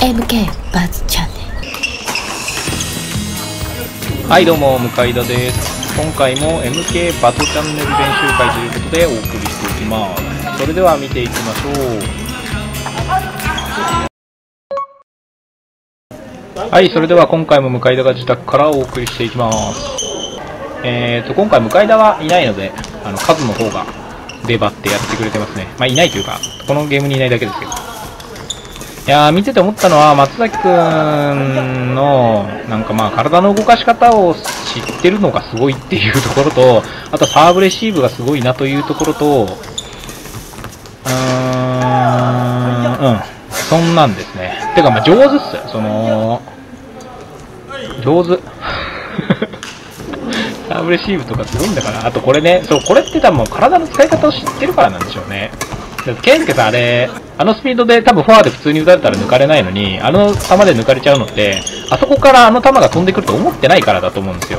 MK バズチャンネルはいどうも向井田です。今回も MK バトチャンネル練習会ということでお送りしていきます。それでは見ていきましょう。はいそれでは今回も向田が自宅からお送りしていきます。えーと今回向田はいないのであの数の方が出張ってやってくれてますね。まあいないというかこのゲームにいないだけですけど。いやー見てて思ったのは松崎くんのなんかまあ体の動かし方を知ってるのがすごいっていうところとあとサーブレシーブがすごいなというところとうーんうん。そんなんですね。てかまあ上手っすよ。その上手。サーブレシーブとかすごいんだから。あとこれねそうこれって多分体の使い方を知ってるからなんでしょうね。ケンスケさんあれ、あのスピードで多分フォアで普通に打たれたら抜かれないのに、あの球で抜かれちゃうのって、あそこからあの球が飛んでくると思ってないからだと思うんですよ。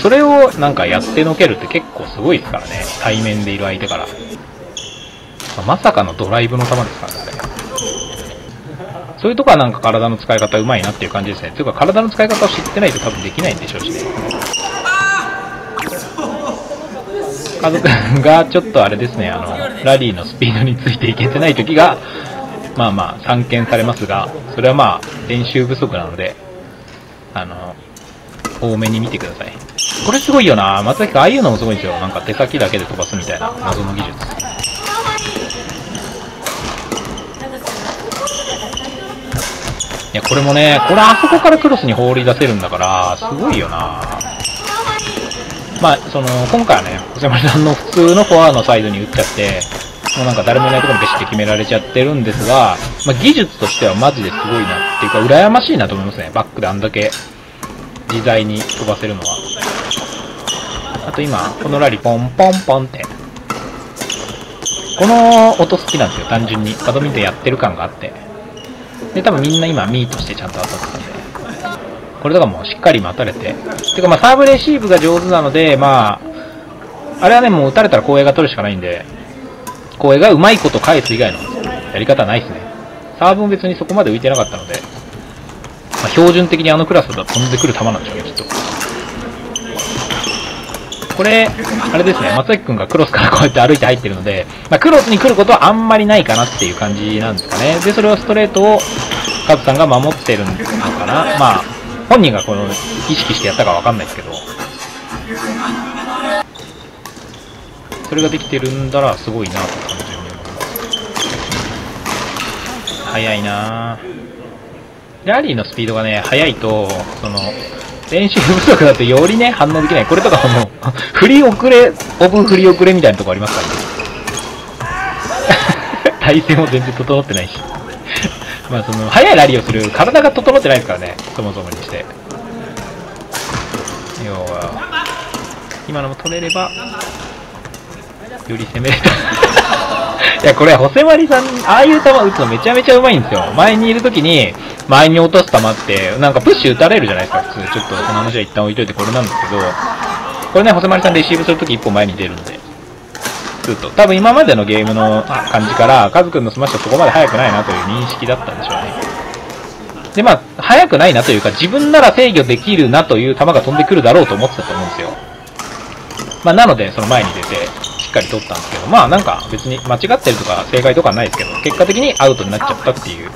それをなんかやってのけるって結構すごいですからね。対面でいる相手から。まあまさかのドライブの球ですからね、あれ。そういうとこはなんか体の使い方うまいなっていう感じですね。というか体の使い方を知ってないと多分できないんでしょうしね。家族がちょっとあれですね、あの、ラリーのスピードについていけてない時が、まあまあ散見されますが、それはまあ練習不足なので、あの、多めに見てください。これすごいよな松崎君、ああいうのもすごいんですよ。なんか手先だけで飛ばすみたいな謎の技術。いや、これもね、これあそこからクロスに放り出せるんだから、すごいよなまあ、その、今回はね、細山さんの普通のフォアのサイドに打っちゃって、もうなんか誰もいないところにベシって決められちゃってるんですが、まあ、技術としてはマジですごいなっていうか、羨ましいなと思いますね。バックであんだけ自在に飛ばせるのは。あと今、このラリーポンポンポンって。この音好きなんですよ、単純に。バドミントンやってる感があって。で、多分みんな今ミートしてちゃんと当たってたんで。これとかもしっかり待たれて。てかまあサーブレシーブが上手なので、まあ、あれはね、もう打たれたら光栄が取るしかないんで、光栄がうまいこと返す以外のやり方はないですね。サーブも別にそこまで浮いてなかったので、まあ、標準的にあのクラスだと飛んでくる球なんでしょうね、きっと。これ、あれですね、松崎くんがクロスから こうやって歩いて入ってるので、まあ、クロスに来ることはあんまりないかなっていう感じなんですかね。で、それをストレートをカズさんが守ってるのかな。まあ、本人がこの意識してやったかわかんないですけど、それができてるんだらすごいなと単純に思います。速いな。ラリーのスピードがね、速いと、その、練習不足だとよりね、反応できない。これとかもう、振り遅れ、オブ振り遅れみたいなとこありますからね。体勢も全然整ってないし。まあその、速いラリーをする体が整ってないですからね、そもそもにして。要は、今のも取れれば、より攻めれた。いや、これ、ホセマリさん、ああいう球打つのめちゃめちゃうまいんですよ。前にいるときに、前に落とす球って、なんかプッシュ打たれるじゃないですか、普通。ちょっと、その話は一旦置いといてこれなんですけど、これね、ホセマリさんレシーブするとき一歩前に出るんで、ずっと。多分今までのゲームの感じから、カズくんのスマッシュはそこまで速くないなという認識だったんでしょうね。で、まあ、速くないなというか、自分なら制御できるなという球が飛んでくるだろうと思ってたと思うんですよ。まあ、なので、その前に出て、しっかり取ったんですけど、まあ、なんか別に間違ってるとか正解とかはないですけど、結果的にアウトになっちゃったっていう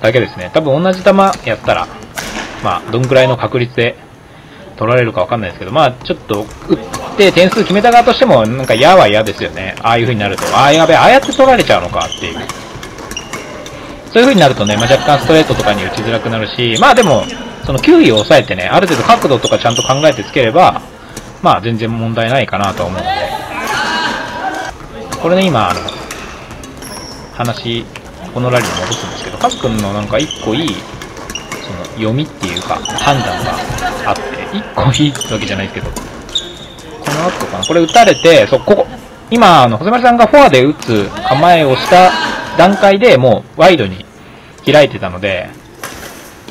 だけですね。多分同じ球やったら、まあ、どんくらいの確率で取られるかわかんないですけど、まあ、ちょっと、打って点数決めた側としても、なんか嫌は嫌ですよね。ああいう風になると、ああ、やべえ、ああやって取られちゃうのかっていう。そういう風になるとね、まあ、若干ストレートとかに打ちづらくなるし、まあでも、その球威を抑えてね、ある程度角度とかちゃんと考えてつければ、まあ全然問題ないかなとは思うので。これね、今、あの、話、このラリーに戻すんですけど、カズくんのなんか一個いい、その読みっていうか、判断があって、一個いいわけじゃないですけど、の後かな、これ打たれて、そう、ここ、今、あの、細丸さんがフォアで打つ構えをした段階でもうワイドに開いてたので、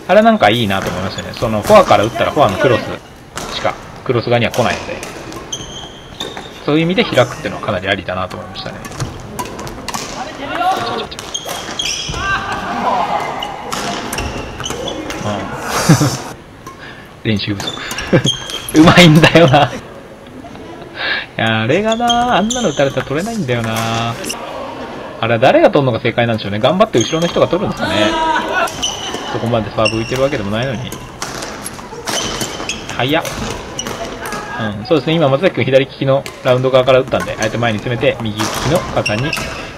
あれなんかいいなと思いましたね。そのフォアから打ったらフォアのクロスしかクロス側には来ないので、そういう意味で開くっていうのはかなりありだなと思いましたね。練習不足。うまいんだよな。いや、あれがな、あんなの打たれたら取れないんだよな。あれは誰が取るのが正解なんでしょうね。頑張って後ろの人が取るんですかね。そこまでサーブ浮いてるわけでもないのに。早っ。うん、そうですね。今、松崎君左利きのラウンド側から打ったんで、あえて前に攻めて、右利きの母さんに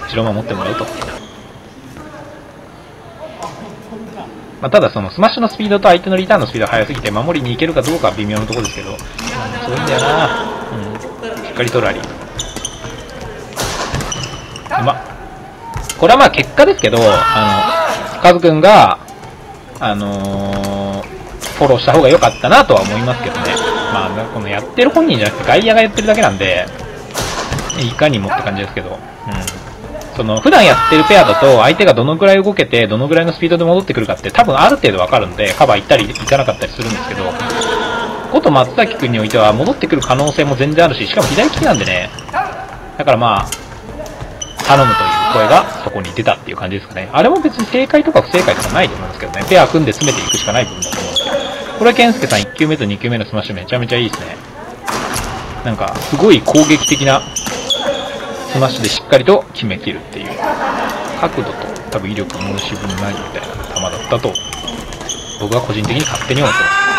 後ろ守ってもらうと。まあ、ただそのスマッシュのスピードと相手のリターンのスピードが速すぎて守りに行けるかどうかは微妙なところですけど、うん、そういうんだよな、っかりとラリまこれはまあ結果ですけどあのカズくんがあのー、フォローした方が良かったなとは思いますけどね。まあこのやってる本人じゃなくて外野がやってるだけなんでいかにもって感じですけど。うん。その普段やってるペアだと相手がどのくらい動けてどのくらいのスピードで戻ってくるかって多分ある程度わかるんでカバー行ったり行かなかったりするんですけどこと松崎君においては戻ってくる可能性も全然あるししかも左利きなんでね。だからまあ頼むという声がそこに出たっていう感じですかね。あれも別に正解とか不正解とかないと思うんですけどね。ペア組んで詰めていくしかない部分だと思うんですけど。これは健介さん1球目と2球目のスマッシュめちゃめちゃいいですね。なんかすごい攻撃的なスマッシュでしっかりと決めきるっていう。角度と多分威力申し分ないみたいな球だったと僕は個人的に勝手に思ってます。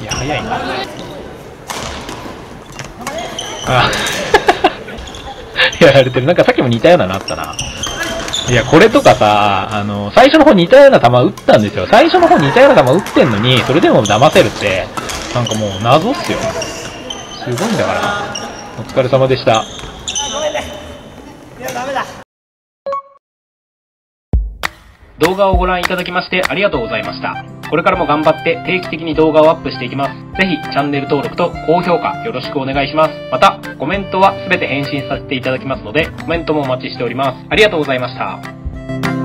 いや早いなあ やられてるなんかさっきも似たようなのあったないや、これとかさ、あの、最初の方似たような球打ったんですよ。最初の方似たような球打ってんのに、それでも騙せるって、なんかもう謎っすよ。すごいんだから。お疲れ様でした。動画をご覧いただきましてありがとうございました。これからも頑張って定期的に動画をアップしていきます。ぜひチャンネル登録と高評価よろしくお願いします。また、コメントは全て返信させていただきますので、コメントもお待ちしております。ありがとうございました。